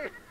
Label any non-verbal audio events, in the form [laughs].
Hehehehe [laughs]